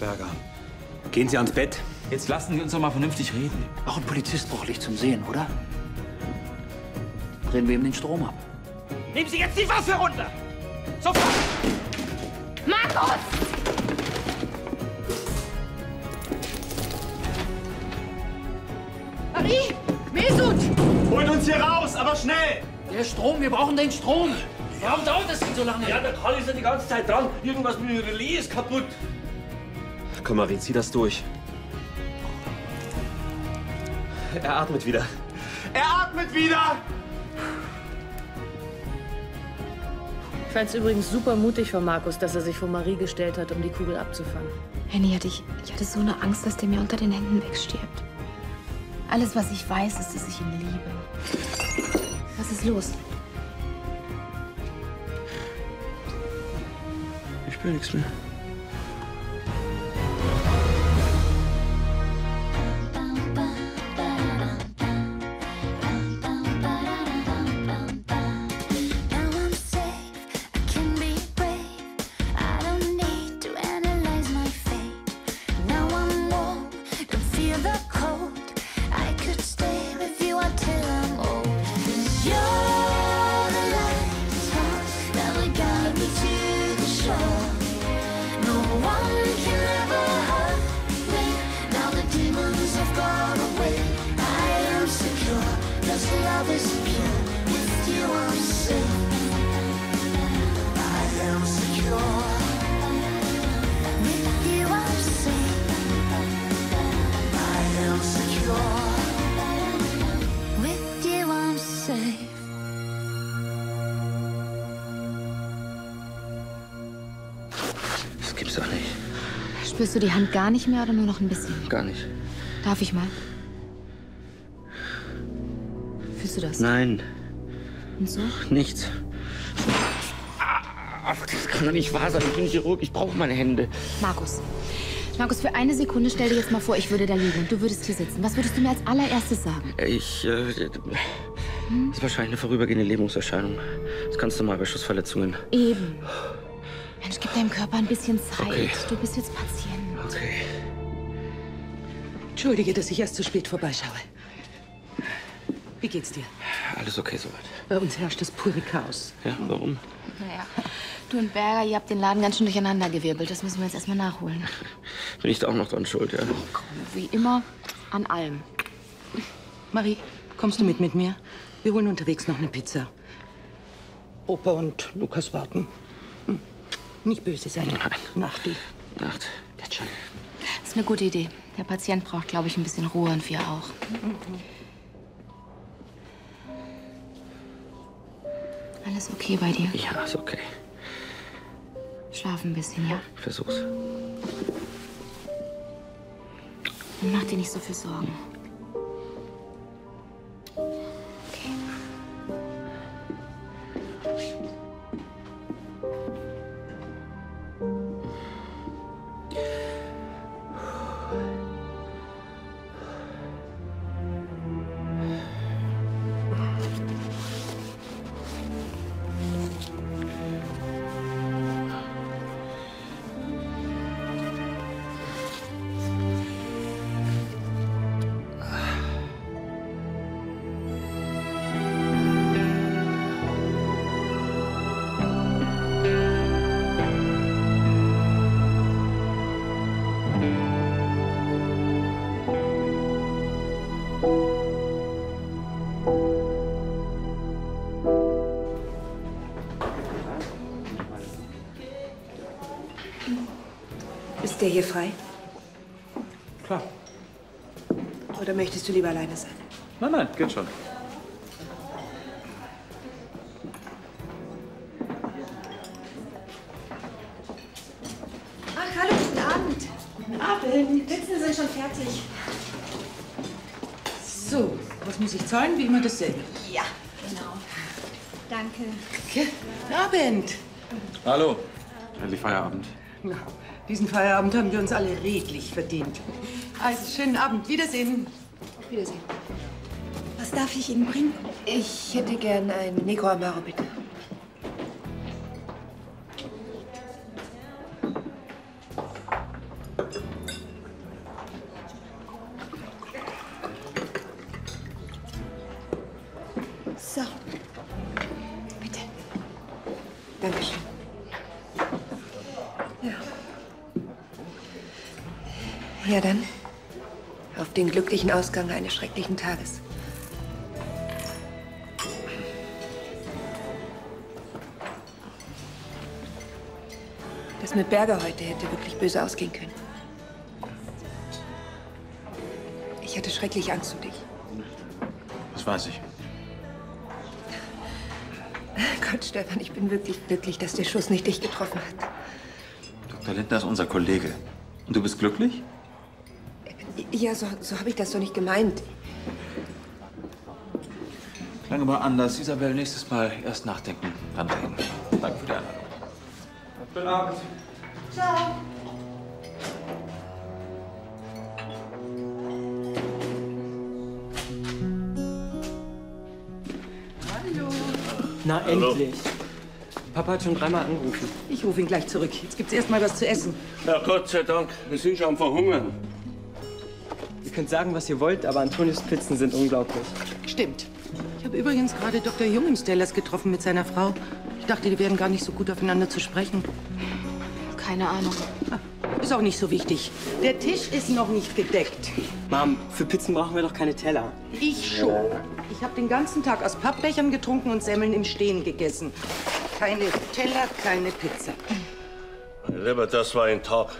Herr Berger, gehen Sie ans Bett. Jetzt lassen Sie uns doch mal vernünftig reden. Auch ein Polizist braucht Licht zum Sehen, oder? Drehen wir ihm den Strom ab. Nehmen Sie jetzt die Waffe runter! Sofort! Markus! Marie! Mesut! Holt uns hier raus, aber schnell! Der Strom, wir brauchen den Strom. Warum dauert das denn so lange? Ja, der Karl ist ja die ganze Zeit dran. Irgendwas mit dem Relais ist kaputt. Komm, Marie, zieh das durch. Er atmet wieder. Er atmet wieder! Ich fand es übrigens super mutig von Markus, dass er sich vor Marie gestellt hat, um die Kugel abzufangen. Henny, hatte ich, ich hatte so eine Angst, dass der mir unter den Händen wegstirbt. Alles, was ich weiß, ist, dass ich ihn liebe. Was ist los? Ich spüre nichts mehr. Spürst du die Hand gar nicht mehr oder nur noch ein bisschen? Gar nicht. Darf ich mal? Fühlst du das? Nein, Und so? nichts. Ach, das kann doch nicht wahr sein. Ich bin Chirurg, ich brauche meine Hände. Markus. Markus, für eine Sekunde stell dir jetzt mal vor, ich würde da liegen und du würdest hier sitzen. Was würdest du mir als allererstes sagen? Ich, äh, das ist wahrscheinlich eine vorübergehende Lähmungserscheinung. Das kannst du mal bei Schussverletzungen. Eben. Mensch, gib deinem Körper ein bisschen Zeit. Okay. Du bist jetzt Patient. Okay. Entschuldige, dass ich erst zu spät vorbeischaue. Wie geht's dir? Alles okay soweit. Bei uns herrscht das pure Chaos. Ja, warum? Naja. Du und Berger, ihr habt den Laden ganz schön durcheinander gewirbelt. Das müssen wir jetzt erstmal nachholen. Bin ich da auch noch dran schuld, ja? Wie immer an allem. Marie, kommst du mit mit mir? Wir holen unterwegs noch eine Pizza. Opa und Lukas warten. Nicht böse sein. Nein. Nacht, du. Nacht. Jetzt schon. Das ist eine gute Idee. Der Patient braucht, glaube ich, ein bisschen Ruhe und wir auch. Alles okay bei dir? Ja, ist okay. Schlaf ein bisschen, ja? Ich versuch's. Und mach dir nicht so viel Sorgen. Der hier frei? Klar. Oder möchtest du lieber alleine sein? Nein, nein, geht schon. Ach, hallo, guten Abend. Guten Abend. Die Pizzen sind schon fertig. So, was muss ich zahlen? Wie immer dasselbe. Ja, genau. Danke. Guten Abend. Hallo. Endlich Feierabend. Na, diesen Feierabend haben wir uns alle redlich verdient. Also, schönen Abend. Wiedersehen. Auf Wiedersehen. Was darf ich Ihnen bringen? Ich hätte gern ein Negro Amaro, bitte. Ja, dann. Auf den glücklichen Ausgang eines schrecklichen Tages. Das mit Berger heute hätte wirklich böse ausgehen können. Ich hatte schrecklich Angst um dich. Das weiß ich. Gott, Stefan, ich bin wirklich glücklich, dass der Schuss nicht dich getroffen hat. Dr. Lindner ist unser Kollege. Und du bist glücklich? Ja, so, so habe ich das doch nicht gemeint. Klang aber anders. Isabel, nächstes Mal erst nachdenken, dann reden. Danke für die Einladung. Guten Abend. Na, endlich. Papa hat schon dreimal angerufen. Ich rufe ihn gleich zurück. Jetzt gibt's erst mal was zu essen. Ja, Gott sei Dank. Wir sind schon am Verhungern. Ihr könnt sagen, was ihr wollt, aber Antonius Pizzen sind unglaublich. Stimmt. Ich habe übrigens gerade Dr. Jungenstellers getroffen mit seiner Frau. Ich dachte, die wären gar nicht so gut aufeinander zu sprechen. Keine Ahnung. Ist auch nicht so wichtig. Der Tisch ist noch nicht gedeckt. Mom, für Pizzen brauchen wir doch keine Teller. Ich schon. Ich habe den ganzen Tag aus Pappbechern getrunken und Semmeln im Stehen gegessen. Keine Teller, keine Pizza. Lieber, das war ein Tag.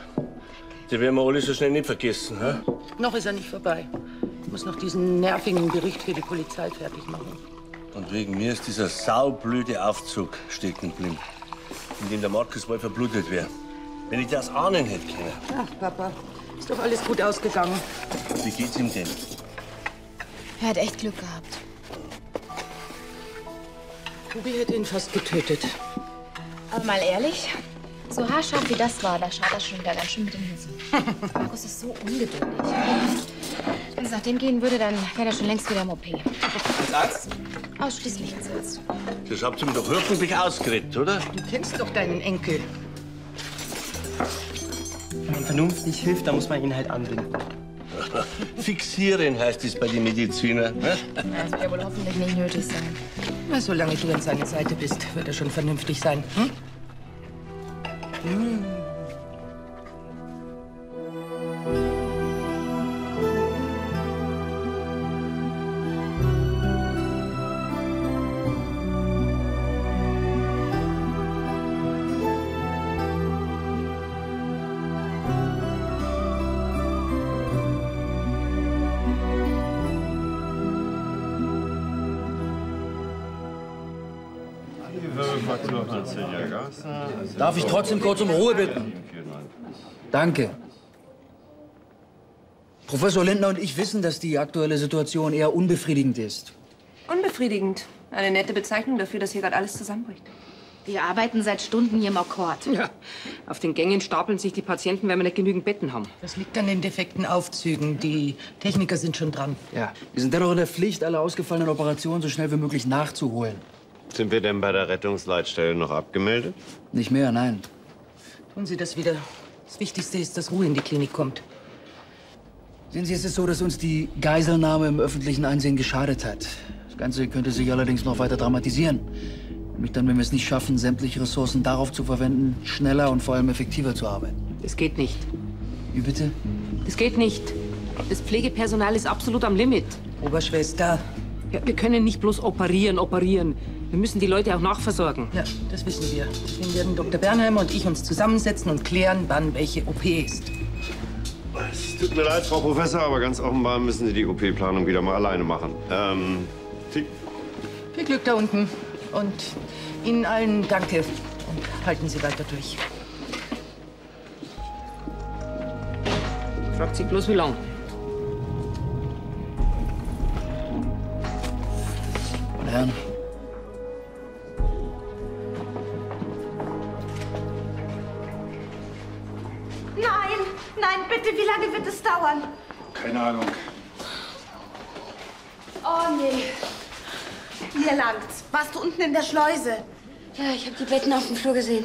Die werden wir alle so schnell nicht vergessen. Hä? Noch ist er nicht vorbei. Ich muss noch diesen nervigen Bericht für die Polizei fertig machen. Und wegen mir ist dieser saublöde Aufzug stecken geblieben, in dem der Markus wohl verblutet wäre. Wenn ich das ahnen hätte können. Ach, Papa, ist doch alles gut ausgegangen. Wie geht's ihm denn? Er hat echt Glück gehabt. Tobi hätte ihn fast getötet. Aber mal ehrlich, so haarscharf wie das war, da schaut er schon wieder ganz schön mit den Hufen. Markus ist so ungeduldig. Wenn es nach dem gehen würde, dann wäre er schon längst wieder im OP. Als Arzt? Ausschließlich als Arzt. Das habt ihr mir doch hoffentlich ausgeredet, oder? Du kennst doch deinen Enkel. Wenn Vernunft nicht hilft, dann muss man ihn halt anbinden. Fixieren heißt es bei den Medizinern. hä? Das wird ja wohl hoffentlich nicht nötig sein. Na, solange du an seiner Seite bist, wird er schon vernünftig sein. Hm? Darf ich trotzdem kurz um Ruhe bitten? Danke. Professor Lindner und ich wissen, dass die aktuelle Situation eher unbefriedigend ist. Unbefriedigend. Eine nette Bezeichnung dafür, dass hier gerade alles zusammenbricht. Wir arbeiten seit Stunden hier im Akkord. Ja, auf den Gängen stapeln sich die Patienten, weil wir nicht genügend Betten haben. Das liegt an den defekten Aufzügen. Die Techniker sind schon dran. Ja. Wir sind dennoch in der Pflicht, alle ausgefallenen Operationen so schnell wie möglich nachzuholen. Sind wir denn bei der Rettungsleitstelle noch abgemeldet? Nicht mehr, nein. Tun Sie das wieder. Das Wichtigste ist, dass Ruhe in die Klinik kommt. Sehen Sie, es ist so, dass uns die Geiselnahme im öffentlichen Einsehen geschadet hat. Das Ganze könnte sich allerdings noch weiter dramatisieren. Nämlich dann, wenn wir es nicht schaffen, sämtliche Ressourcen darauf zu verwenden, schneller und vor allem effektiver zu arbeiten. Das geht nicht. Wie bitte? Das geht nicht. Das Pflegepersonal ist absolut am Limit. Oberschwester. Ja, wir können nicht bloß operieren, operieren. Wir müssen die Leute auch nachversorgen. Ja, das wissen wir. Deswegen werden Dr. Bernheimer und ich uns zusammensetzen und klären, wann welche OP ist. Es tut mir leid, Frau Professor, aber ganz offenbar müssen Sie die OP-Planung wieder mal alleine machen. Ähm, Sie- Viel Glück da unten. Und Ihnen allen danke. Und halten Sie weiter durch. Fragt sich bloß, wie lang. Meine Herren, dauern? Keine Ahnung. Oh nee. Hier langt's. Warst du unten in der Schleuse? Ja, ich habe die Betten auf dem Flur gesehen.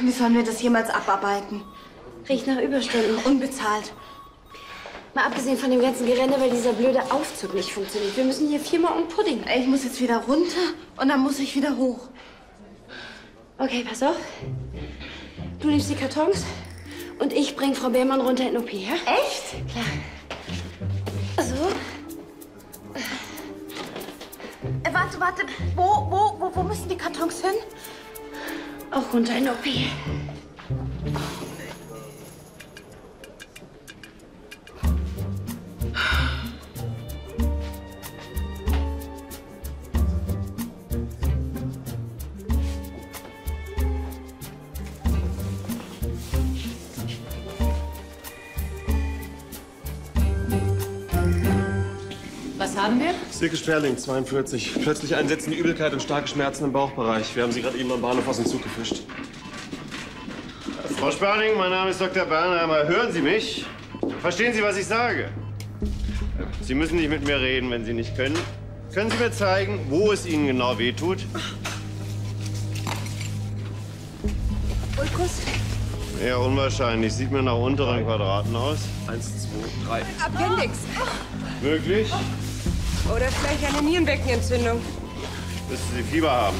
Wie sollen wir das jemals abarbeiten? Riecht nach Überstunden. Unbezahlt. Mal abgesehen von dem ganzen Gerenne, weil dieser blöde Aufzug nicht funktioniert. Wir müssen hier viermal um Pudding. Ich muss jetzt wieder runter und dann muss ich wieder hoch. Okay, pass auf. Du nimmst die Kartons Und ich bring Frau Beermann runter in OP, ja? Echt? Klar. So. Äh, warte, warte. Wo, wo, wo, wo müssen die Kartons hin? Auch runter in OP. Was haben wir? Silke Sperling, 42. Plötzlich einsetzende Übelkeit und starke Schmerzen im Bauchbereich. Wir haben sie gerade eben am Bahnhof aus dem Zug gefischt. Frau Sperling, mein Name ist Dr. Bernheimer. Hören Sie mich? Verstehen Sie, was ich sage? Sie müssen nicht mit mir reden, wenn Sie nicht können. Können Sie mir zeigen, wo es Ihnen genau wehtut? Ulkus? Eher unwahrscheinlich. Sieht mir nach unteren Quadraten aus. Eins, zwei, drei. Appendix. Möglich? Oder vielleicht eine Nierenbeckenentzündung. Müssen Sie Fieber haben?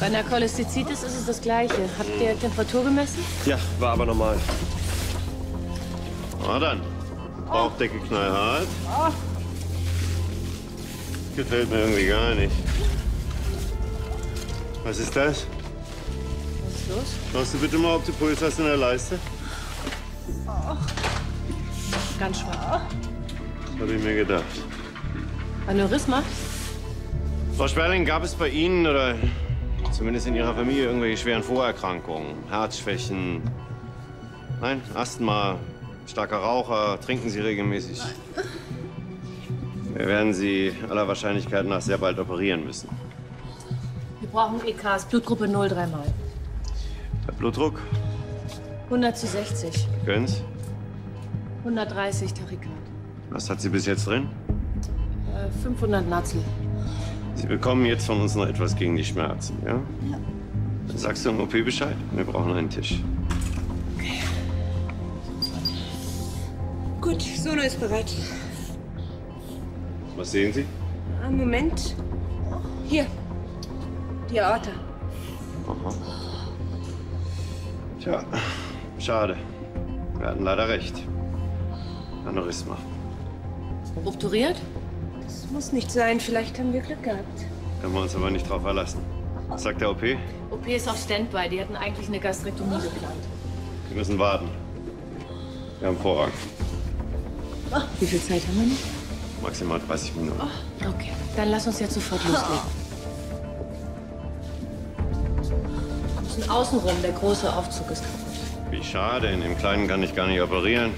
Bei einer Cholecystitis ist es das Gleiche. Habt ihr Temperatur gemessen? Ja, war aber normal. Na dann. Bauchdecke knallhart. Gefällt mir irgendwie gar nicht. Was ist das? Was ist los? Schaust du bitte mal, ob du Puls hast in der Leiste? Ganz schwach. Das habe ich mir gedacht. Aneurysma? Frau Sperling, gab es bei Ihnen oder zumindest in Ihrer Familie irgendwelche schweren Vorerkrankungen? Herzschwächen? Nein? Asthma? Starker Raucher? Trinken Sie regelmäßig? Wir werden Sie aller Wahrscheinlichkeit nach sehr bald operieren müssen. Wir brauchen EKs, Blutgruppe 0 dreimal. Der Blutdruck? 100 zu 60. Gönn's? 130 Tachykard. Was hat sie bis jetzt drin? Äh, 500 Natzel. Sie bekommen jetzt von uns noch etwas gegen die Schmerzen, ja? Ja. Dann sagst du im OP Bescheid. Wir brauchen einen Tisch. Gut, Sono ist bereit. Was sehen Sie? Einen Moment. Hier. Die Aorta. Aha. Tja, schade. Wir hatten leider recht. Aneurysma. Obturiert? Das muss nicht sein. Vielleicht haben wir Glück gehabt. Können wir uns aber nicht drauf verlassen. Was sagt der OP? Wir OP ist auf Standby. Die hatten eigentlich eine Gastrektomie geplant. müssen warten. Wir haben Vorrang. Oh, wie viel Zeit haben wir noch? Maximal 30 Minuten. Okay, dann lass uns jetzt sofort loslegen. Wir müssen außenrum. Der große Aufzug ist kaputt. Wie schade. In dem Kleinen kann ich gar nicht operieren.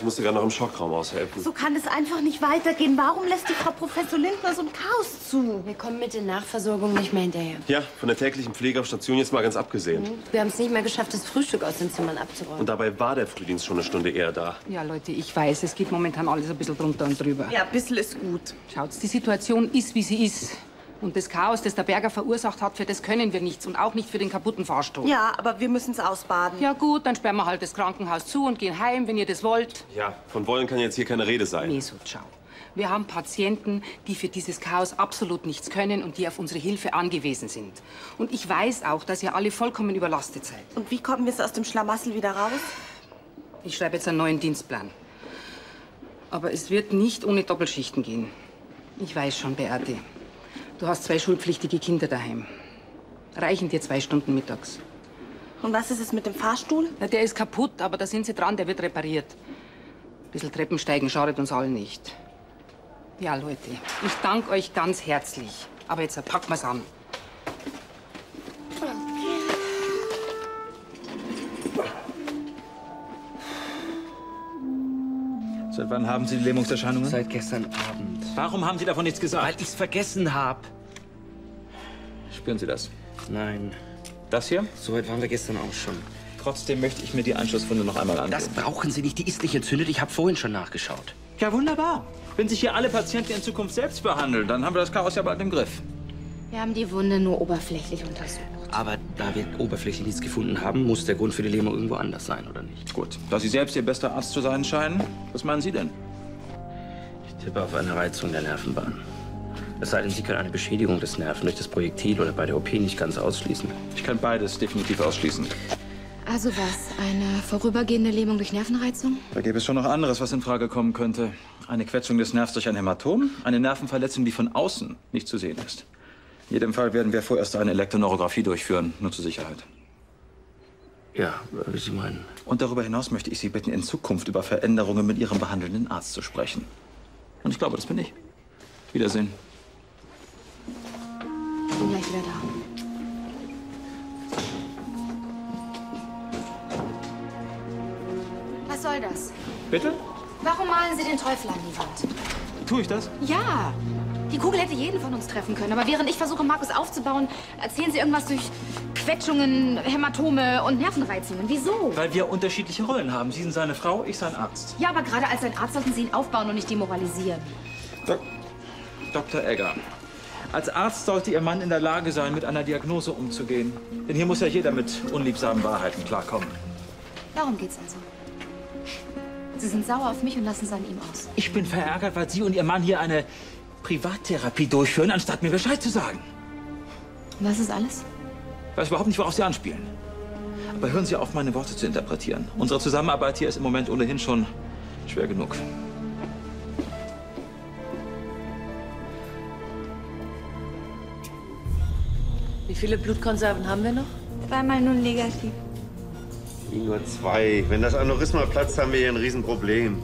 Ich musste gerade noch im Schockraum aushelfen. So kann es einfach nicht weitergehen. Warum lässt die Frau Professor Lindner so ein Chaos zu? Wir kommen mit der Nachversorgung nicht mehr hinterher. Ja, von der täglichen Pflege auf Station jetzt mal ganz abgesehen. Wir haben es nicht mehr geschafft, das Frühstück aus den Zimmern abzuräumen. Und dabei war der Frühdienst schon eine Stunde eher da. Ja, Leute, ich weiß, es geht momentan alles ein bisschen drunter und drüber. Ja, ein bisschen ist gut. Schaut, die Situation ist, wie sie ist. Und das Chaos, das der Berger verursacht hat, für das können wir nichts. Und auch nicht für den kaputten Fahrstuhl. Ja, aber wir müssen es ausbaden. Ja gut, dann sperren wir halt das Krankenhaus zu und gehen heim, wenn ihr das wollt. Ja, von wollen kann jetzt hier keine Rede sein. Mesut, schau. Wir haben Patienten, die für dieses Chaos absolut nichts können und die auf unsere Hilfe angewiesen sind. Und ich weiß auch, dass ihr alle vollkommen überlastet seid. Und wie kommen wir aus dem Schlamassel wieder raus? Ich schreibe jetzt einen neuen Dienstplan. Aber es wird nicht ohne Doppelschichten gehen. Ich weiß schon, Beate. Du hast zwei schulpflichtige Kinder daheim. Reichen dir zwei Stunden mittags? Und was ist es mit dem Fahrstuhl? Na, der ist kaputt, aber da sind sie dran, der wird repariert. Ein bisschen Treppensteigen schadet uns allen nicht. Ja, Leute, ich danke euch ganz herzlich. Aber jetzt packen wir's an. Seit wann haben Sie die Lähmungserscheinungen? Seit gestern Abend. Warum haben Sie davon nichts gesagt? Weil ich's vergessen hab. Spüren Sie das? Nein. Das hier? So weit waren wir gestern auch schon. Trotzdem möchte ich mir die Anschlussfunde noch einmal ansehen. Das brauchen Sie nicht. Die ist nicht entzündet. Ich habe vorhin schon nachgeschaut. Ja, wunderbar. Wenn sich hier alle Patienten in Zukunft selbst behandeln, dann haben wir das Chaos ja bald im Griff. Wir haben die Wunde nur oberflächlich untersucht. Aber da wir oberflächlich nichts gefunden haben, muss der Grund für die Lähmung irgendwo anders sein, oder nicht? Gut. Da Sie selbst Ihr bester Arzt zu sein scheinen, was meinen Sie denn? Ich tippe auf eine Reizung der Nervenbahn. Es sei denn, Sie können eine Beschädigung des Nerven durch das Projektil oder bei der OP nicht ganz ausschließen. Ich kann beides definitiv ausschließen. Also was? Eine vorübergehende Lähmung durch Nervenreizung? Da gäbe es schon noch anderes, was in Frage kommen könnte. Eine Quetschung des Nervs durch ein Hämatom, eine Nervenverletzung, die von außen nicht zu sehen ist. In jedem Fall werden wir vorerst eine Elektroneurographie durchführen, nur zur Sicherheit. Ja, wie Sie meinen. Und darüber hinaus möchte ich Sie bitten, in Zukunft über Veränderungen mit Ihrem behandelnden Arzt zu sprechen. Und ich glaube, das bin ich. Wiedersehen. Ich bin gleich wieder da. Was soll das? Bitte? Warum malen Sie den Teufel an die Wand? Tue ich das? Ja. Die Kugel hätte jeden von uns treffen können. Aber während ich versuche, Markus aufzubauen, erzählen Sie irgendwas durch Quetschungen, Hämatome und Nervenreizungen. Wieso? Weil wir unterschiedliche Rollen haben. Sie sind seine Frau, ich sein Arzt. Ja, aber gerade als ein Arzt sollten Sie ihn aufbauen und nicht demoralisieren. Dok Dr. Egger, als Arzt sollte Ihr Mann in der Lage sein, mit einer Diagnose umzugehen. Denn hier muss ja jeder mit unliebsamen Wahrheiten klarkommen. Darum geht's also. Sie sind sauer auf mich und lassen es an ihm aus. Ich bin verärgert, weil Sie und Ihr Mann hier eine Privattherapie durchführen, anstatt mir Bescheid zu sagen. Was ist alles? Ich weiß überhaupt nicht, worauf Sie anspielen. Aber hören Sie auf, meine Worte zu interpretieren. Unsere Zusammenarbeit hier ist im Moment ohnehin schon schwer genug. Wie viele Blutkonserven haben wir noch? Zweimal nun negativ. Nur zwei. Wenn das Aneurysma platzt, haben wir hier ein Riesenproblem.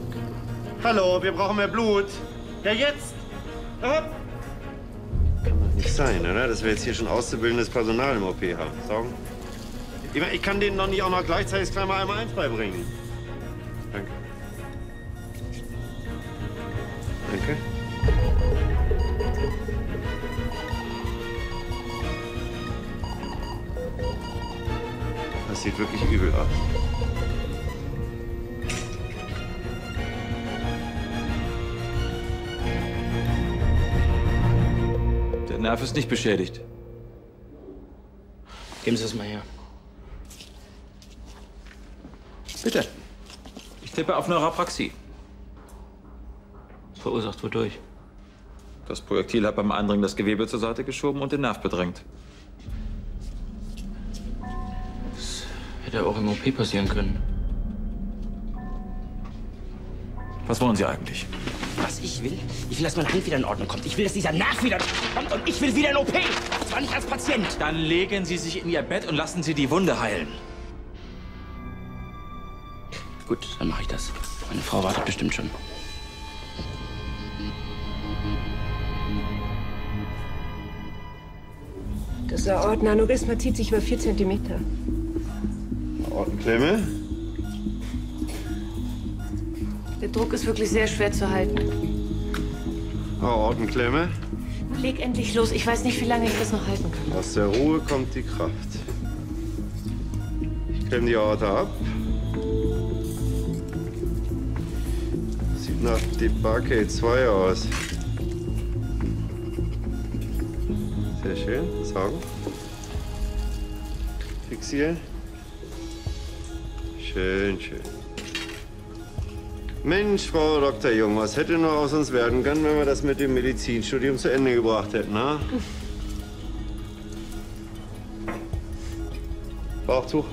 Hallo, wir brauchen mehr Blut. Ja, jetzt! Hopp. Nicht sein, oder? Dass wir jetzt hier schon auszubildendes Personal im OP haben. Sorgen? Ich, ich kann denen noch nicht auch noch gleichzeitig gleich mal einmal eins beibringen. Danke. Danke. Das sieht wirklich übel aus. Nerv ist nicht beschädigt. Geben Sie es mal her. Bitte. Ich tippe auf Neurapraxie. Verursacht wodurch? Das Projektil hat beim Eindringen das Gewebe zur Seite geschoben und den Nerv bedrängt. Hätte auch im OP passieren können. Was wollen Sie eigentlich? Was ich will? Ich will, dass meine Hand wieder in Ordnung kommt. Ich will, dass dieser Nerv wieder kommt und ich will wieder in OP. Zwar nicht als Patient. Dann legen Sie sich in Ihr Bett und lassen Sie die Wunde heilen. Gut, dann mache ich das. Meine Frau wartet bestimmt schon. Das Aortenaneurysma zieht sich über vier Zentimeter. Ortenklemme. Der Druck ist wirklich sehr schwer zu halten. Aortenklemme. Leg endlich los. Ich weiß nicht, wie lange ich das noch halten kann. Aus der Ruhe kommt die Kraft. Ich klemme die Aorta ab. Sieht nach Debarcade 2 aus. Sehr schön. Saugen. Fixieren. Schön, schön. Mensch, Frau Dr. Jung, was hätte noch aus uns werden können, wenn wir das mit dem Medizinstudium zu Ende gebracht hätten, ha? Bauchtuch.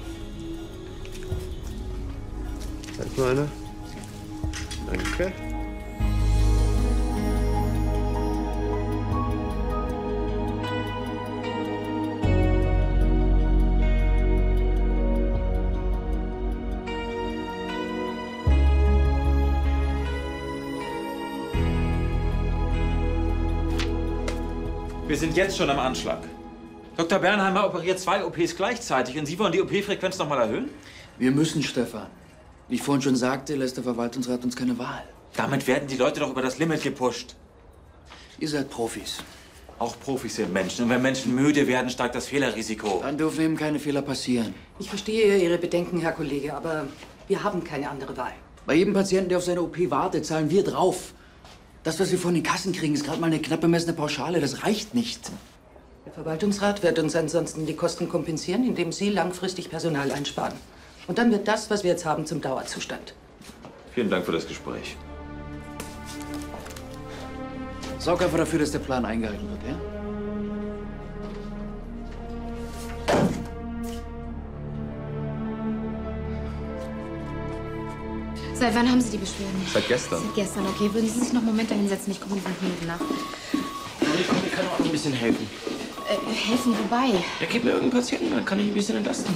Da ist noch einer. Wir sind jetzt schon am Anschlag. Dr. Bernheimer operiert zwei OPs gleichzeitig und Sie wollen die OP-Frequenz noch mal erhöhen? Wir müssen, Stefan. Wie ich vorhin schon sagte, lässt der Verwaltungsrat uns keine Wahl. Damit werden die Leute doch über das Limit gepusht. Ihr seid Profis. Auch Profis sind Menschen. Und wenn Menschen müde werden, steigt das Fehlerrisiko. Dann dürfen eben keine Fehler passieren. Ich verstehe Ihre Bedenken, Herr Kollege, aber wir haben keine andere Wahl. Bei jedem Patienten, der auf seine OP wartet, zahlen wir drauf. Das, was wir von den Kassen kriegen, ist gerade mal eine knapp bemessene Pauschale. Das reicht nicht. Der Verwaltungsrat wird uns ansonsten die Kosten kompensieren, indem Sie langfristig Personal einsparen. Und dann wird das, was wir jetzt haben, zum Dauerzustand. Vielen Dank für das Gespräch. Sorg einfach dafür, dass der Plan eingehalten wird, ja? Seit wann haben Sie die Beschwerden? Seit gestern. Seit gestern, okay. Würden Sie sich noch einen Moment da hinsetzen? Ich komme in fünf Minuten nach. Ich komm, ich kann auch noch ein bisschen helfen. Äh, helfen wobei? Ja, gib mir irgendeinen Patienten, dann kann ich ein bisschen entlasten.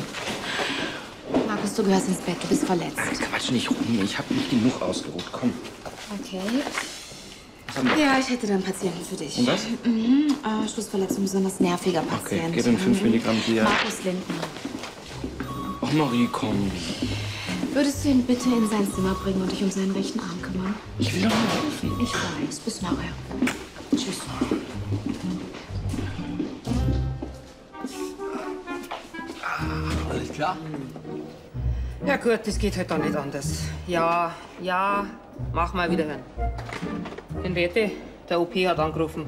Markus, du gehörst ins Bett. Du bist verletzt. Ach, Quatsch nicht rum. Ich habe nicht genug ausgeruht. Komm. Okay. Ja, ich hätte dann einen Patienten für dich. Und was? Mhm. Äh, Schlussverletzung, besonders nerviger Okay, Patient. gib ihm 5 Mhm. Milligramm Dia. Markus Lindner. Ach, Marie, komm. Würdest du ihn bitte in sein Zimmer bringen und dich um seinen rechten Arm kümmern? Ich will doch nur helfen. Ich weiß. Bis nachher. Tschüss. Alles klar? Ja gut, das geht halt dann nicht anders. Ja, ja, mach mal wieder hören. Henriette, der OP hat angerufen.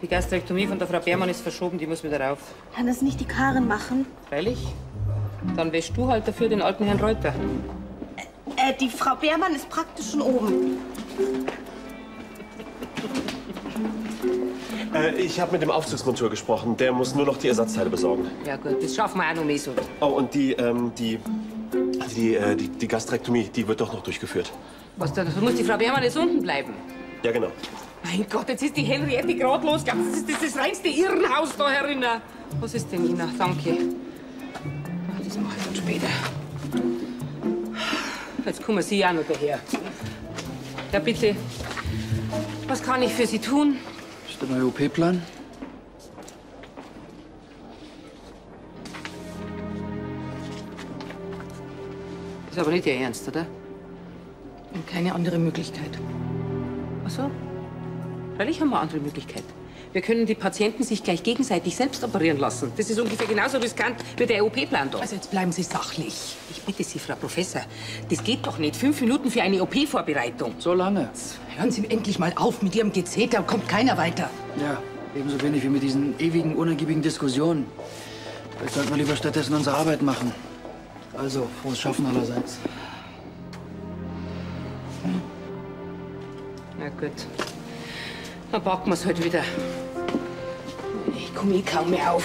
Die Gastrektomie von der Frau Beermann ist verschoben, die muss wieder rauf. Kann das nicht die Karin machen? Freilich? Dann wäschst du halt dafür den alten Herrn Reuter. Äh, die Frau Beermann ist praktisch schon oben. Äh, ich habe mit dem Aufzugsmonteur gesprochen. Der muss nur noch die Ersatzteile besorgen. Ja gut, das schaffen wir auch noch mehr so. Oh, und die, ähm, die, die, äh, die, die Gastrektomie, die wird doch noch durchgeführt. Was, da muss die Frau Beermann jetzt unten bleiben? Ja, genau. Mein Gott, jetzt ist die Henriette gerade losgegangen. Das ist das, das reinste Irrenhaus da herinnen. Was ist denn, Ina? Danke. Das mache ich dann später. Jetzt kommen Sie auch noch daher. Ja, bitte. Was kann ich für Sie tun? Ist der neue OP-Plan? Ist aber nicht Ihr Ernst, oder? Und keine andere Möglichkeit. Ach so. Freilich haben wir eine andere Möglichkeit. Wir können die Patienten sich gleich gegenseitig selbst operieren lassen. Das ist ungefähr genauso riskant wie der OP-Plan da. Also jetzt bleiben Sie sachlich. Ich bitte Sie, Frau Professor, das geht doch nicht. Fünf Minuten für eine OP-Vorbereitung. So lange? Hören Sie endlich mal auf mit Ihrem Gezeter, kommt keiner weiter. Ja, ebenso wenig wie mit diesen ewigen, unergiebigen Diskussionen. Vielleicht sollten wir lieber stattdessen unsere Arbeit machen. Also, frohes Schaffen allerseits. Na gut. Dann packen wir's halt wieder. Ich komme eh kaum mehr auf.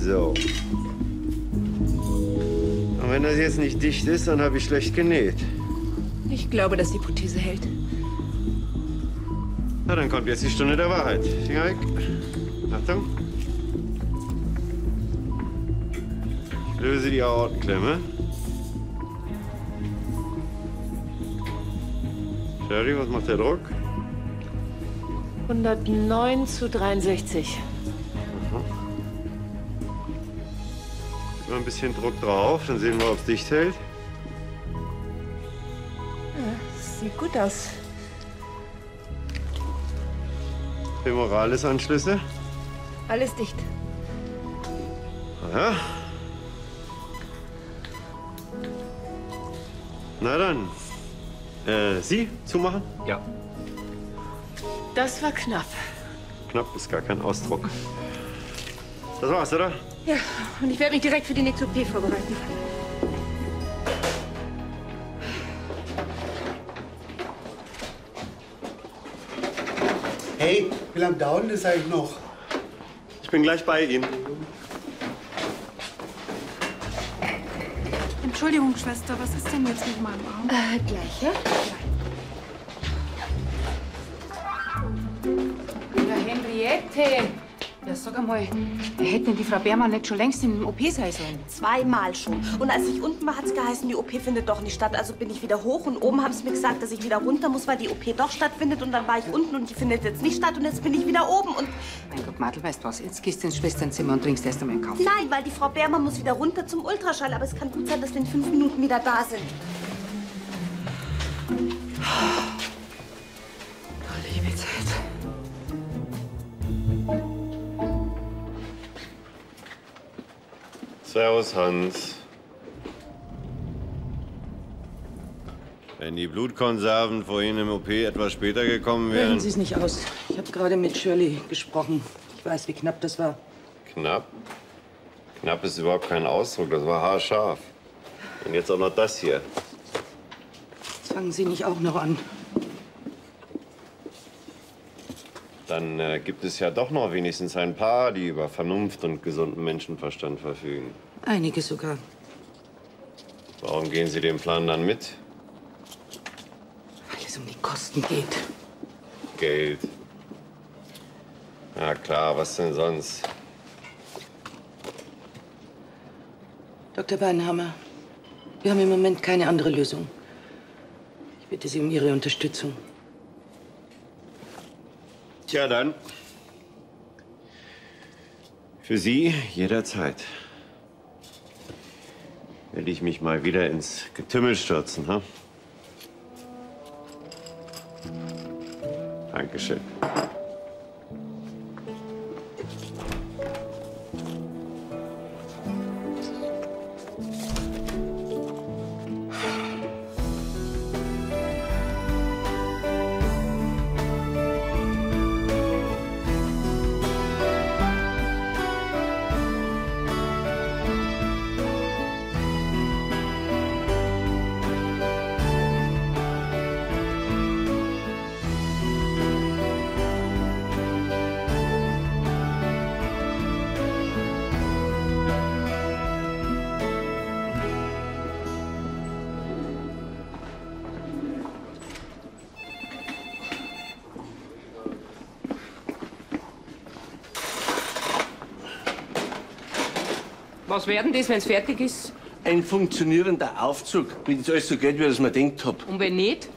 So. Und wenn das jetzt nicht dicht ist, dann habe ich schlecht genäht. Ich glaube, dass die Prothese hält. Na, dann kommt jetzt die Stunde der Wahrheit. Finger weg. Achtung. Ich löse die Aortenklemme. Sherry, was macht der Druck? 109 zu 63. Gib mal ein bisschen Druck drauf, dann sehen wir, ob es dicht hält. Sieht gut aus. Femorales-Anschlüsse. Alles dicht. Aha. Na dann. Äh, Sie zumachen? Ja. Das war knapp. Knapp ist gar kein Ausdruck. Das war's, oder? Ja, und ich werde mich direkt für die nächste OP vorbereiten. Hey, wie lange dauert das eigentlich noch? Ich bin gleich bei Ihnen. Entschuldigung, Schwester, was ist denn jetzt mit meinem Arm? Äh, gleich, ja? Einmal, hätte denn die Frau Beermann nicht schon längst im OP sein sollen? Zweimal schon. Und als ich unten war, hat es geheißen, die OP findet doch nicht statt. Also bin ich wieder hoch und oben haben sie mir gesagt, dass ich wieder runter muss, weil die OP doch stattfindet. Und dann war ich unten und die findet jetzt nicht statt und jetzt bin ich wieder oben. Und Mein Gott, Martel, weißt du was? Jetzt gehst du ins Schwesternzimmer und trinkst erst einmal einen Kaffee. nein, weil die Frau Beermann muss wieder runter zum Ultraschall. Aber es kann gut sein, dass wir in fünf Minuten wieder da sind. Servus, Hans. Wenn die Blutkonserven vorhin im OP etwas später gekommen Hören wären. Sie es nicht aus. Ich habe gerade mit Shirley gesprochen. Ich weiß, wie knapp das war. Knapp? Knapp ist überhaupt kein Ausdruck, das war haarscharf. Und jetzt auch noch das hier. Jetzt fangen Sie nicht auch noch an. Dann äh, gibt es ja doch noch wenigstens ein paar, die über Vernunft und gesunden Menschenverstand verfügen. Einige sogar. Warum gehen Sie dem Plan dann mit? Weil es um die Kosten geht. Geld. Ja klar, was denn sonst? Dr. Beinhammer, wir haben im Moment keine andere Lösung. Ich bitte Sie um Ihre Unterstützung. Tja, dann. Für Sie jederzeit. Will ich mich mal wieder ins Getümmel stürzen, ha? Dankeschön. Was werden das, wenn es fertig ist? Ein funktionierender Aufzug, wenn das alles so geht, wie ich es mir gedacht hab. Und wenn nicht?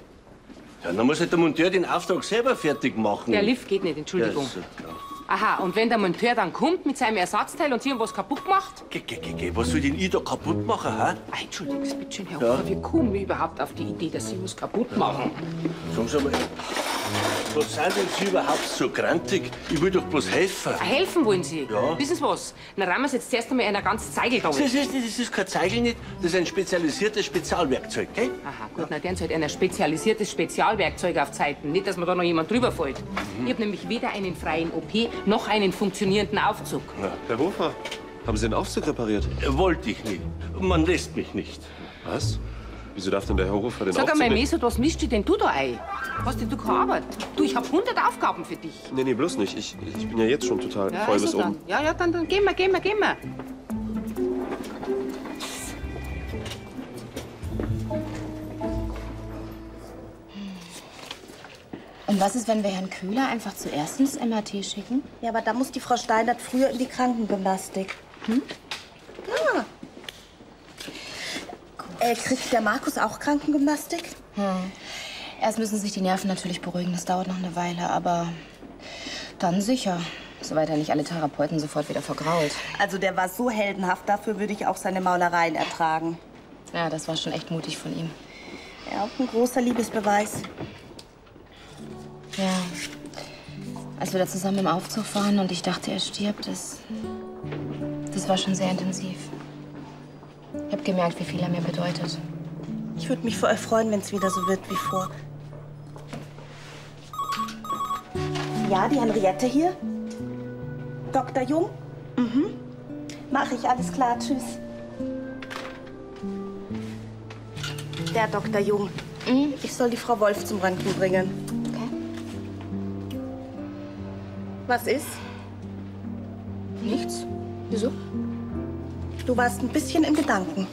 Ja, dann muss halt der Monteur den Auftrag selber fertig machen. Der Lift geht nicht, Entschuldigung. Ja, so. Aha, und wenn der Monteur dann kommt mit seinem Ersatzteil und sie irgendwas kaputt macht? Geh, geh, geh, geh, was soll denn ich da kaputt machen, hä? Ah, Entschuldigung, bitte schön, Herr Ja. Ober, wie kommen wir überhaupt auf die Idee, dass Sie was kaputt machen? Sagen Sie mal, was sind denn Sie überhaupt so grantig? Ich will doch bloß helfen. Helfen wollen Sie? Ja. Wissen Sie was? Dann rammen Sie jetzt zuerst einmal einer ganz Zeigel da Das ist, das ist kein Zeigel nicht, das ist ein spezialisiertes Spezialwerkzeug, gell? Aha, gut, na dann halt ein spezialisiertes Spezialwerkzeug auf Zeiten. Nicht, dass mir da noch jemand drüber fällt. Ich habe nämlich weder einen freien OP noch einen funktionierenden Aufzug. Herr Hofer, haben Sie den Aufzug repariert? Wollte ich nicht. Man lässt mich nicht. Was? Wieso darf denn der Herr Hofer den Sag einmal? Mesut, was mischst du denn du da ein? Hast denn du keine Arbeit? Du, ich hab 100 Aufgaben für dich. Nee, nee, bloß nicht. Ich, ich bin ja jetzt schon total Ja, voll bis also dann. oben. Ja, ja, dann, dann gehen wir, gehen wir, gehen wir. Und was ist, wenn wir Herrn Köhler einfach zuerst ins MRT schicken? Ja, aber da muss die Frau Steinert früher in die Krankengymnastik. Hm? Ja. Äh, kriegt der Markus auch Krankengymnastik? Hm. Erst müssen sich die Nerven natürlich beruhigen. Das dauert noch eine Weile, aber dann sicher. Soweit er nicht alle Therapeuten sofort wieder vergrault. Also der war so heldenhaft, dafür würde ich auch seine Maulereien ertragen. Ja, das war schon echt mutig von ihm. Ja, auch ein großer Liebesbeweis. Ja. Als wir da zusammen im Aufzug waren und ich dachte, er stirbt, das, das war schon sehr intensiv. Ich habe gemerkt, wie viel er mir bedeutet. Ich würde mich für euch freuen, wenn es wieder so wird wie vor. Ja, die Henriette hier? Dr. Jung? Mhm. Mach ich, alles klar, tschüss. Der Dr. Jung. Ich soll die Frau Wolf zum Röntgen bringen. Okay. Was ist? Nichts. Wieso? Du warst ein bisschen in Gedanken.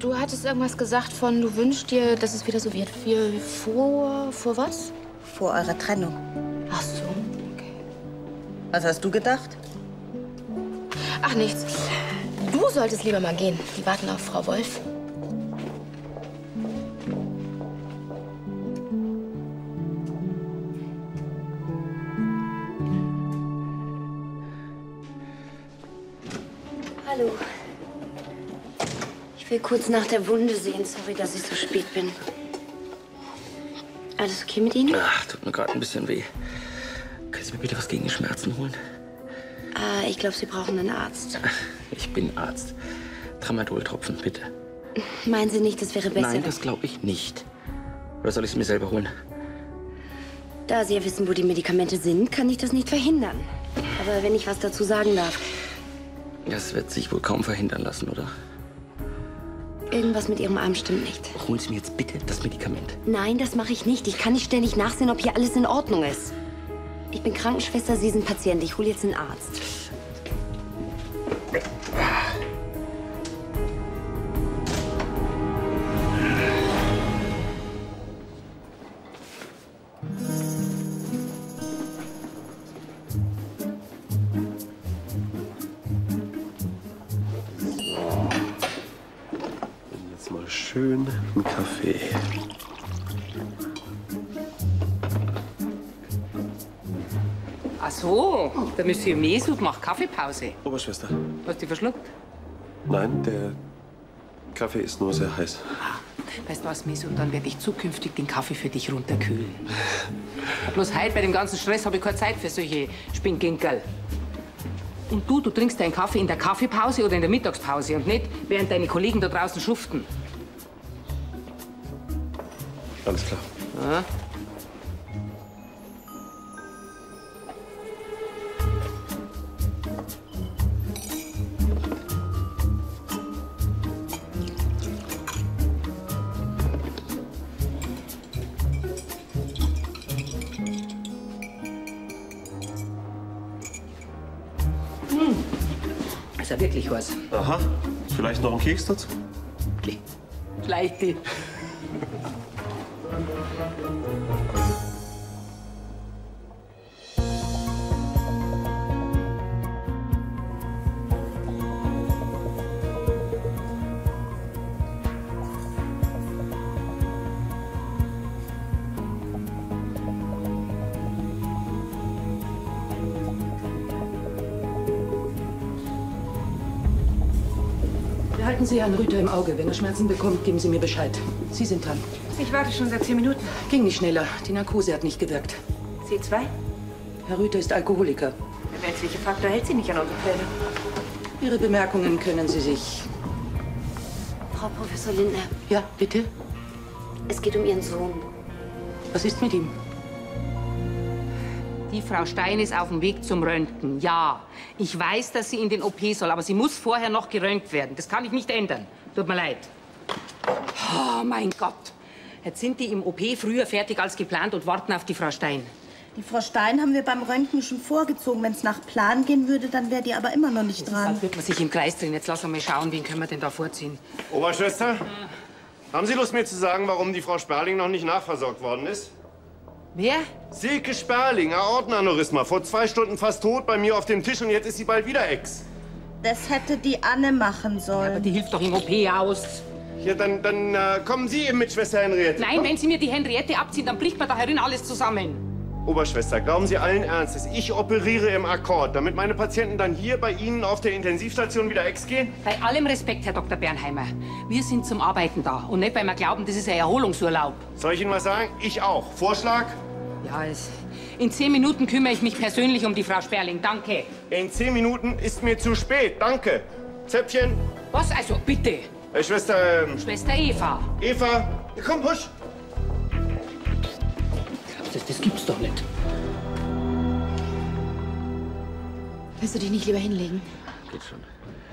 Du hattest irgendwas gesagt von, du wünschst dir, dass es wieder so wird wie vor. vor was? Vor eurer Trennung. Ach so. Was hast du gedacht? Ach, nichts. Du solltest lieber mal gehen. Die warten auf Frau Wolf. Will kurz nach der Wunde sehen. Sorry, dass ich so spät bin. Alles okay mit Ihnen? Ach, tut mir gerade ein bisschen weh. Können Sie mir bitte was gegen die Schmerzen holen? Ah, ich glaube, Sie brauchen einen Arzt. Ich bin Arzt. Tramadol-Tropfen, bitte. Meinen Sie nicht, das wäre besser? Nein, das glaube ich nicht. Oder soll ich sie mir selber holen? Da Sie ja wissen, wo die Medikamente sind, kann ich das nicht verhindern. Aber wenn ich was dazu sagen darf, Das wird sich wohl kaum verhindern lassen, oder? Irgendwas mit Ihrem Arm stimmt nicht. Holen Sie mir jetzt bitte das Medikament. Nein, das mache ich nicht. Ich kann nicht ständig nachsehen, ob hier alles in Ordnung ist. Ich bin Krankenschwester, Sie sind Patient. Ich hole jetzt einen Arzt. Kaffee. Ach so, der Monsieur Mesut macht Kaffeepause. Oberschwester. Hast du die verschluckt? Nein, der Kaffee ist nur sehr heiß. Weißt du was, Mesut, dann werde ich zukünftig den Kaffee für dich runterkühlen. Bloß heute bei dem ganzen Stress habe ich keine Zeit für solche Spinnginkerl. Und du, du trinkst deinen Kaffee in der Kaffeepause oder in der Mittagspause und nicht, während deine Kollegen da draußen schuften. Alles klar. Ja? Hm. Ist ja wirklich was. Aha. Vielleicht noch einen Keks dazu? Leichte. Behalten Sie Herrn Rüther im Auge. Wenn er Schmerzen bekommt, geben Sie mir Bescheid. Sie sind dran. Ich warte schon seit zehn Minuten. Ging nicht schneller. Die Narkose hat nicht gewirkt. C2? Herr Rüther ist Alkoholiker. Der menschliche Faktor hält sie nicht an unsere Pläne. Ihre Bemerkungen können Sie sich. Frau Professor Lindner, Ja, bitte? es geht um Ihren Sohn. Was ist mit ihm? Die Frau Stein ist auf dem Weg zum Röntgen. Ja, ich weiß, dass sie in den OP soll, aber sie muss vorher noch geröntgt werden. Das kann ich nicht ändern. Tut mir leid. Oh, mein Gott. Jetzt sind die im OP früher fertig als geplant und warten auf die Frau Stein. Die Frau Stein haben wir beim Röntgen schon vorgezogen. Wenn es nach Plan gehen würde, dann wäre die aber immer noch nicht dran. Deshalb wird man sich im Kreis drehen. Jetzt lassen wir mal schauen, wen können wir denn da vorziehen. Oberschwester, haben Sie Lust, mir zu sagen, warum die Frau Sperling noch nicht nachversorgt worden ist? Wer? Silke Sperling, Aortenaneurysma. Vor zwei Stunden fast tot bei mir auf dem Tisch und jetzt ist sie bald wieder Ex. Das hätte die Anne machen sollen. aber die hilft doch im OP aus. Ja, dann, dann äh, kommen Sie eben mit Schwester Henriette. Nein, wenn Sie mir die Henriette abziehen, dann bricht mir da herin alles zusammen. Oberschwester, glauben Sie allen Ernstes, ich operiere im Akkord, damit meine Patienten dann hier bei Ihnen auf der Intensivstation wieder Ex gehen? Bei allem Respekt, Herr Dr. Bernheimer. Wir sind zum Arbeiten da und nicht, weil wir glauben, das ist ein Erholungsurlaub. Soll ich Ihnen was sagen? Ich auch. Vorschlag? Ja, es, in zehn Minuten kümmere ich mich persönlich um die Frau Sperling. Danke. In zehn Minuten ist mir zu spät. Danke. Zäpfchen. Was also, bitte? Äh, Schwester. Ähm, Schwester Eva. Eva. Komm, husch. Das, das gibt's doch nicht. Willst du dich nicht lieber hinlegen? Geht schon.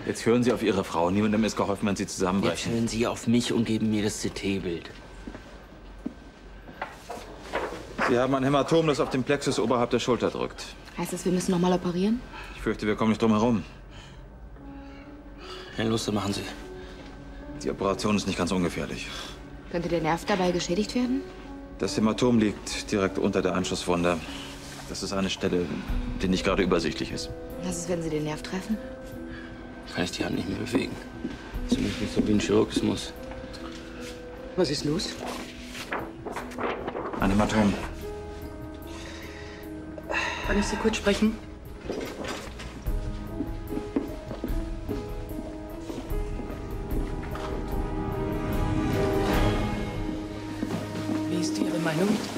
Jetzt hören Sie auf Ihre Frau. Niemandem ist geholfen, wenn Sie Jetzt zusammenbrechen. hören Sie auf mich und geben mir das CT-Bild. Sie haben ein Hämatom, das auf den Plexus oberhalb der Schulter drückt. Heißt das, wir müssen nochmal operieren? Ich fürchte, wir kommen nicht drum herum. Herr Luster, machen Sie. Die Operation ist nicht ganz ungefährlich. Könnte der Nerv dabei geschädigt werden? Das Hämatom liegt direkt unter der Einschusswunde. Das ist eine Stelle, die nicht gerade übersichtlich ist. Was ist, wenn Sie den Nerv treffen? Kann ich die Hand nicht mehr bewegen. Zumindest nicht so wie ein Chirurgismus. Was ist los? Ein Hämatom. Kann ich Sie kurz sprechen?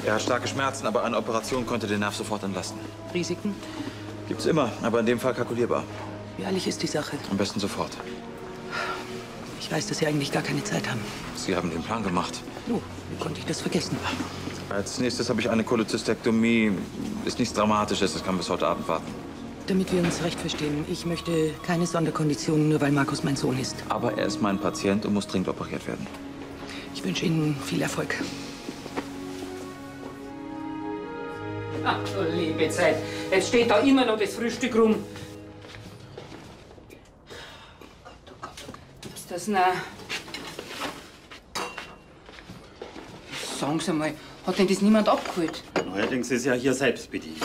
Er hat starke Schmerzen, aber eine Operation konnte den Nerv sofort entlasten. Risiken? Gibt's immer, aber in dem Fall kalkulierbar. Wie eilig ist die Sache? Am besten sofort. Ich weiß, dass Sie eigentlich gar keine Zeit haben. Sie haben den Plan gemacht. Oh, Wie konnte ich das vergessen? Als nächstes habe ich eine Cholezystektomie. Ist nichts Dramatisches, das kann bis heute Abend warten. Damit wir uns recht verstehen, ich möchte keine Sonderkonditionen, nur weil Markus mein Sohn ist. Aber er ist mein Patient und muss dringend operiert werden. Ich wünsche Ihnen viel Erfolg. Ach, du liebe Zeit. Jetzt steht da immer noch das Frühstück rum. Ist das na? Sagen Sie mal, hat denn das niemand abgeholt? Neuerdings ist ja hier selbst bedient.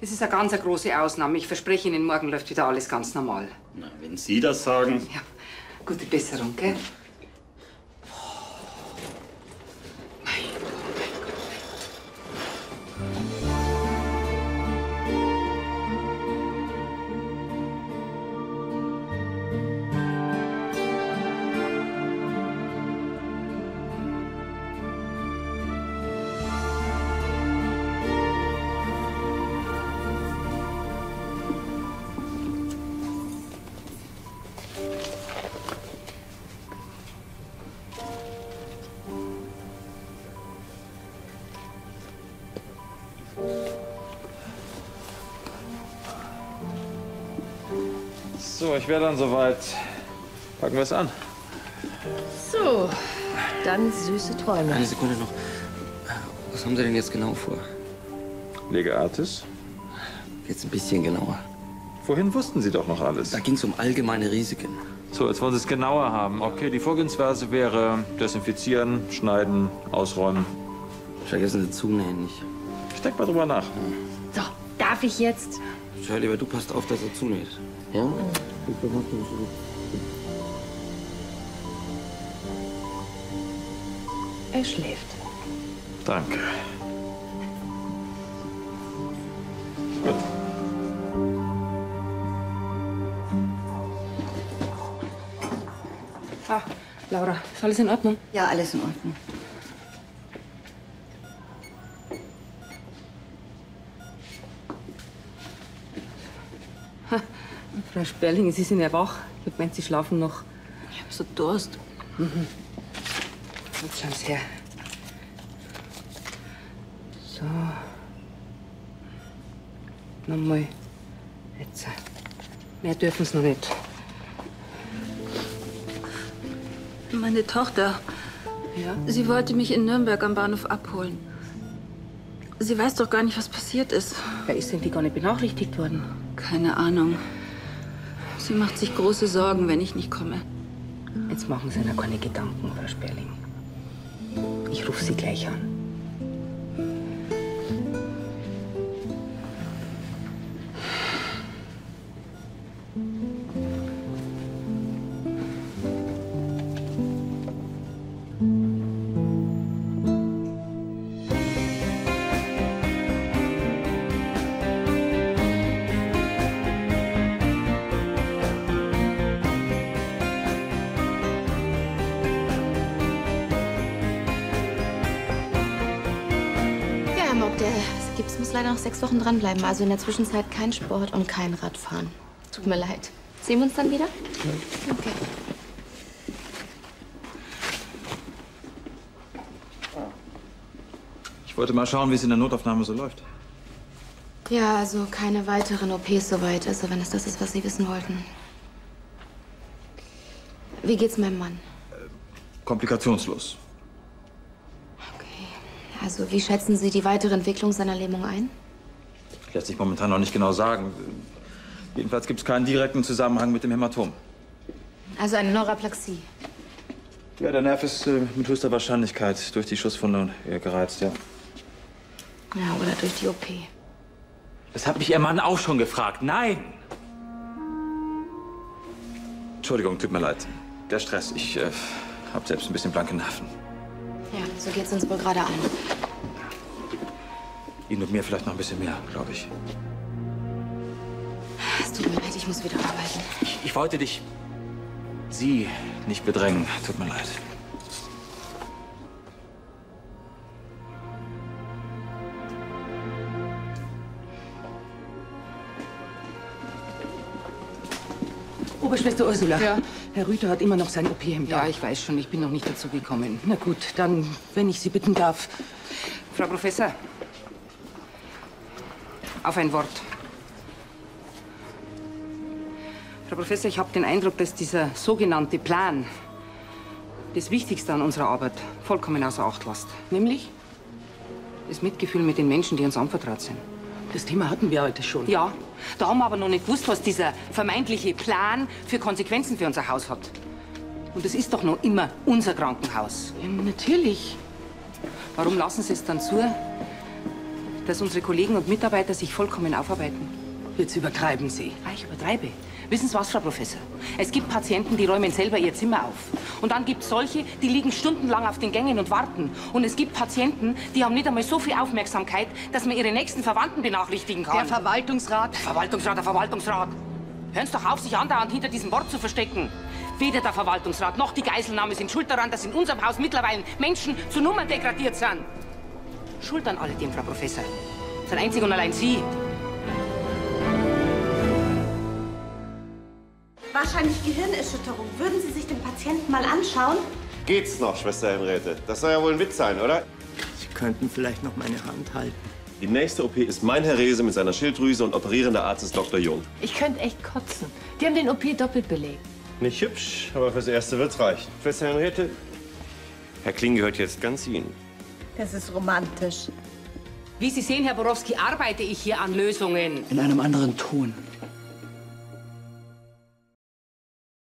Das ist eine ganz eine große Ausnahme. Ich verspreche Ihnen, morgen läuft wieder alles ganz normal. Na, wenn Sie das sagen. Ja, gute Besserung, gell? Ich wäre dann soweit. Packen wir es an. So, dann süße Träume. Eine Sekunde noch. Was haben Sie denn jetzt genau vor? Legatis? Jetzt ein bisschen genauer. Vorhin wussten Sie doch noch alles. Da ging es um allgemeine Risiken. So, jetzt wollen Sie es genauer haben. Okay, die Vorgehensweise wäre desinfizieren, schneiden, ausräumen. Vergessen Sie zunähen nicht. Ich denk mal drüber nach. So, darf ich jetzt? Schau lieber, du passt auf, dass er zunäht. Ja? Er schläft. Danke. Ah, Laura, ist alles in Ordnung? Ja, alles in Ordnung. Frau Sperling, Sie sind ja wach. Ich hab gemeint, Sie schlafen noch. Ich hab so Durst. Mhm. Jetzt schauen Sie her. So. Nochmal. Jetzt. Mehr dürfen Sie noch nicht. Meine Tochter. Ja? Sie wollte mich in Nürnberg am Bahnhof abholen. Sie weiß doch gar nicht, was passiert ist. Ja, ist denn die gar nicht benachrichtigt worden? Keine Ahnung. Sie macht sich große Sorgen, wenn ich nicht komme. Jetzt machen Sie noch keine Gedanken, Frau Sperling. Ich rufe Sie gleich an. Sechs Wochen dranbleiben. Also in der Zwischenzeit kein Sport und kein Radfahren. Tut mir leid. Sehen wir uns dann wieder? Okay. Ich wollte mal schauen, wie es in der Notaufnahme so läuft. Ja, also keine weiteren OPs soweit. Also wenn es das ist, was Sie wissen wollten. Wie geht's meinem Mann? Komplikationslos. Also wie schätzen Sie die weitere Entwicklung seiner Lähmung ein? Lässt sich momentan noch nicht genau sagen. Jedenfalls gibt es keinen direkten Zusammenhang mit dem Hämatom. Also eine Neuraplaxie. Ja, der Nerv ist äh, mit höchster Wahrscheinlichkeit durch die Schusswunde äh, gereizt, ja. Ja, oder durch die OP. Das hat mich Ihr Mann auch schon gefragt. Nein! Entschuldigung, tut mir leid. Der Stress. Ich äh, habe selbst ein bisschen blanke Nerven. Ja, so geht's uns wohl gerade allen. Ihnen und mir vielleicht noch ein bisschen mehr, glaube ich. Es tut mir leid, ich muss wieder arbeiten. ich. Ich wollte dich, Sie, nicht bedrängen. Tut mir leid. Oberschwester Ursula. Ja. Herr Rüther hat immer noch sein OP-Hemd Ja, ich weiß schon, ich bin noch nicht dazu gekommen. Na gut, dann, wenn ich Sie bitten darf. Frau Professor, auf ein Wort. Frau Professor, ich habe den Eindruck, dass dieser sogenannte Plan das Wichtigste an unserer Arbeit vollkommen außer Acht lässt. Nämlich? Das Mitgefühl mit den Menschen, die uns anvertraut sind. Das Thema hatten wir heute schon. Ja, da haben wir aber noch nicht gewusst, was dieser vermeintliche Plan für Konsequenzen für unser Haus hat. Und es ist doch noch immer unser Krankenhaus. Ja, natürlich. Warum lassen Sie es dann zu, dass unsere Kollegen und Mitarbeiter sich vollkommen aufarbeiten? Jetzt übertreiben Sie. Ah, ich übertreibe. Wissen Sie was, Frau Professor? Es gibt Patienten, die räumen selber ihr Zimmer auf. Und dann gibt es solche, die liegen stundenlang auf den Gängen und warten. Und es gibt Patienten, die haben nicht einmal so viel Aufmerksamkeit, dass man ihre nächsten Verwandten benachrichtigen kann. Der Verwaltungsrat. Der Verwaltungsrat, der Verwaltungsrat. Hören Sie doch auf, sich andauernd hinter diesem Wort zu verstecken. Weder der Verwaltungsrat noch die Geiselnahme sind schuld daran, dass in unserem Haus mittlerweile Menschen zu Nummern degradiert sind. Schuld an alledem, Frau Professor. Sind einzig und allein Sie. Wahrscheinlich Gehirnerschütterung. Würden Sie sich den Patienten mal anschauen? Geht's noch, Schwester Henriette? Das soll ja wohl ein Witz sein, oder? Sie könnten vielleicht noch meine Hand halten. Die nächste OP ist mein Herr Rehse mit seiner Schilddrüse und operierender Arzt ist Dr. Jung. Ich könnte echt kotzen. Die haben den OP doppelt belegt. Nicht hübsch, aber fürs Erste wird's reichen. Schwester Henriette, Herr Kling gehört jetzt ganz Ihnen. Das ist romantisch. Wie Sie sehen, Herr Borowski, arbeite ich hier an Lösungen. In einem anderen Ton.